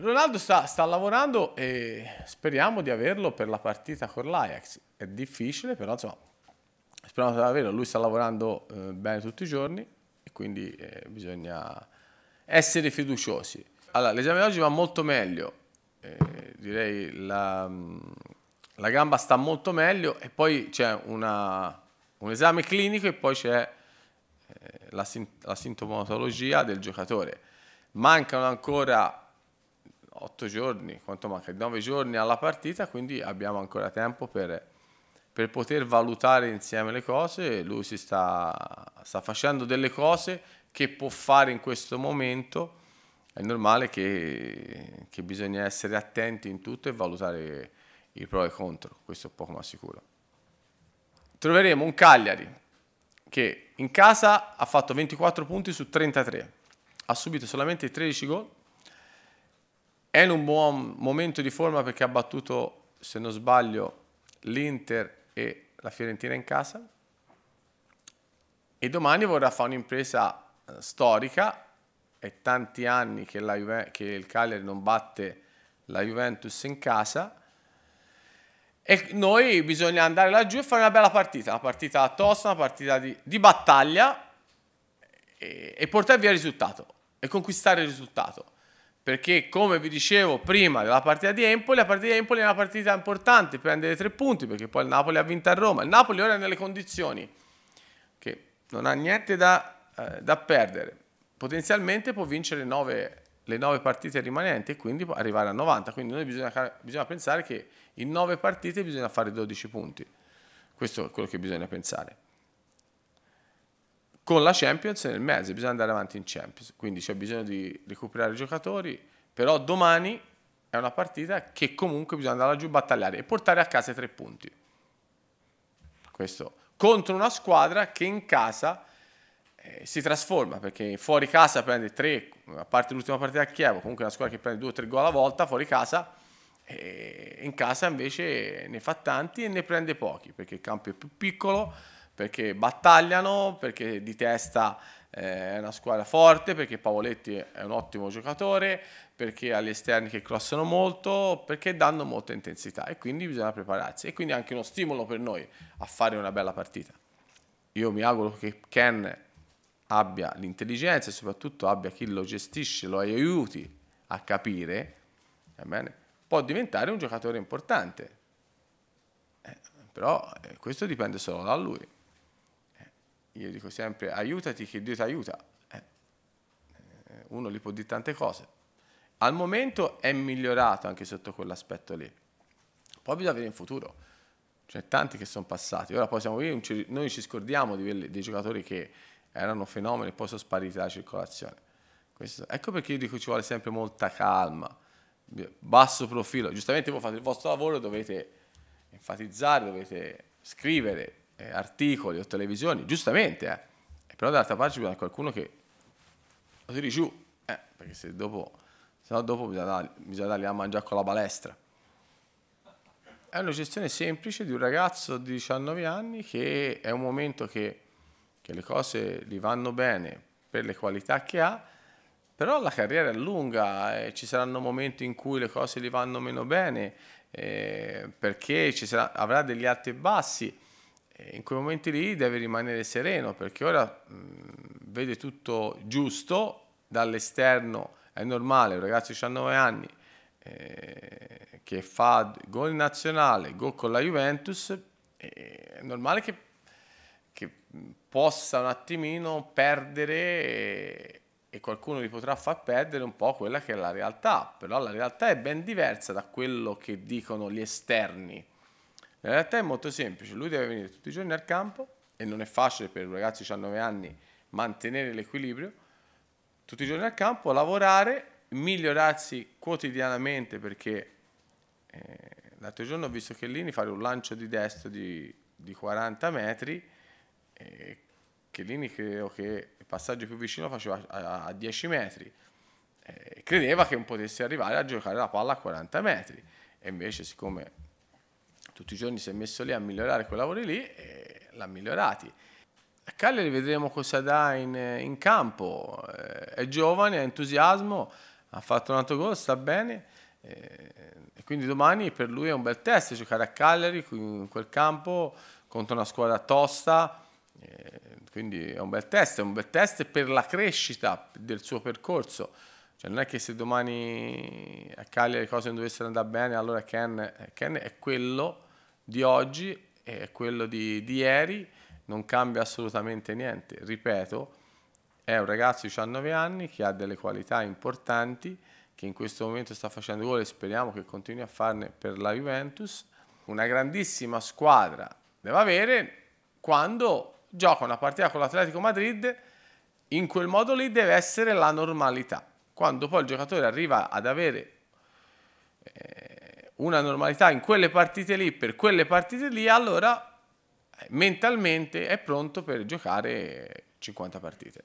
Ronaldo sta, sta, lavorando e speriamo di averlo per la partita con l'Ajax. È difficile, però insomma, speriamo di averlo. Lui sta lavorando eh, bene tutti i giorni e quindi eh, bisogna essere fiduciosi. Allora, l'esame oggi va molto meglio, eh, direi la, la, gamba sta molto meglio e poi c'è una, un esame clinico e poi c'è eh, la, la sintomatologia del giocatore. Mancano ancora 8 giorni, quanto manca? 9 giorni alla partita, quindi abbiamo ancora tempo per, per poter valutare insieme le cose. Lui si sta, sta facendo delle cose che può fare in questo momento. È normale che, che bisogna essere attenti in tutto e valutare i pro e i contro, questo è poco ma sicuro. Troveremo un Cagliari che in casa ha fatto 24 punti su 33, ha subito solamente 13 gol, è in un buon momento di forma perché ha battuto, se non sbaglio, l'Inter e la Fiorentina in casa. E domani vorrà fare un'impresa eh, storica. È tanti anni che, Juve, che il Cagliari non batte la Juventus in casa. E noi bisogna andare laggiù e fare una bella partita, una partita tosta, una partita di, di battaglia e, e portare via il risultato e conquistare il risultato perché come vi dicevo prima della partita di Empoli, la partita di Empoli è una partita importante, prendere tre punti perché poi il Napoli ha vinto a Roma, il Napoli ora è nelle condizioni che non ha niente da, eh, da perdere, potenzialmente può vincere nove, le nove partite rimanenti e quindi arrivare a 90, quindi noi bisogna, bisogna pensare che in nove partite bisogna fare 12 punti, questo è quello che bisogna pensare con la Champions nel mese, bisogna andare avanti in Champions, quindi c'è bisogno di recuperare i giocatori, però domani è una partita che comunque bisogna andare giù a battagliare e portare a casa i tre punti. Questo contro una squadra che in casa eh, si trasforma, perché fuori casa prende tre, a parte l'ultima partita a Chievo, comunque è una squadra che prende due o tre gol alla volta, fuori casa, e in casa invece ne fa tanti e ne prende pochi, perché il campo è più piccolo, perché battagliano, perché di testa eh, è una squadra forte, perché Pavoletti è un ottimo giocatore, perché ha gli esterni che crossano molto, perché danno molta intensità e quindi bisogna prepararsi e quindi anche uno stimolo per noi a fare una bella partita. Io mi auguro che Ken abbia l'intelligenza e soprattutto abbia chi lo gestisce, lo aiuti a capire, può diventare un giocatore importante. Eh, però eh, questo dipende solo da lui io dico sempre aiutati che Dio ti aiuta. Eh, uno gli può dire tante cose. Al momento è migliorato anche sotto quell'aspetto lì. Poi bisogna vedere in futuro. C'è tanti che sono passati. Ora poi siamo qui, noi ci scordiamo di quelli, dei giocatori che erano fenomeni e poi sono spariti dalla circolazione. Questo, ecco perché io dico ci vuole sempre molta calma, basso profilo. Giustamente voi fate il vostro lavoro, dovete enfatizzare, dovete scrivere, eh, articoli o televisioni, giustamente, eh. però dall'altra parte c'è qualcuno che lo tiri giù, eh, perché se dopo, se no dopo bisogna, dargli, bisogna dargli a mangiare con la balestra. È una gestione semplice di un ragazzo di 19 anni che è un momento che, che le cose gli vanno bene per le qualità che ha, però la carriera è lunga e ci saranno momenti in cui le cose gli vanno meno bene eh, perché sarà, avrà degli alti e bassi in quei momenti lì deve rimanere sereno perché ora mh, vede tutto giusto dall'esterno è normale un ragazzo di 19 anni eh, che fa gol nazionale gol con la Juventus eh, è normale che, che, possa un attimino perdere e, e qualcuno gli potrà far perdere un po' quella che è la realtà però la realtà è ben diversa da quello che dicono gli esterni in realtà è molto semplice, lui deve venire tutti i giorni al campo e non è facile per un ragazzo di 19 anni mantenere l'equilibrio, tutti i giorni al campo, lavorare, migliorarsi quotidianamente perché eh, l'altro giorno ho visto che Lini fare un lancio di destro di, di 40 metri, eh, che Lini credo che il passaggio più vicino faceva a, a 10 metri, eh, credeva che non potesse arrivare a giocare la palla a 40 metri e invece siccome tutti i giorni si è messo lì a migliorare quei lavori lì e l'ha migliorati. A Cagliari vedremo cosa dà in, in campo, eh, è giovane, ha entusiasmo, ha fatto un altro gol, sta bene. Eh, e quindi domani per lui è un bel test giocare a Cagliari in quel campo contro una squadra tosta. Eh, quindi è un bel test, è un bel test per la crescita del suo percorso. Cioè non è che se domani a Cagliari le cose non dovessero andare bene, allora Ken, Ken è quello di oggi, è quello di, di ieri, non cambia assolutamente niente. Ripeto, è un ragazzo di 19 anni che ha delle qualità importanti, che in questo momento sta facendo gol e speriamo che continui a farne per la Juventus. Una grandissima squadra deve avere quando gioca una partita con l'Atletico Madrid, in quel modo lì deve essere la normalità. Quando poi il giocatore arriva ad avere eh, una normalità in quelle partite lì, per quelle partite lì, allora eh, mentalmente è pronto per giocare 50 partite.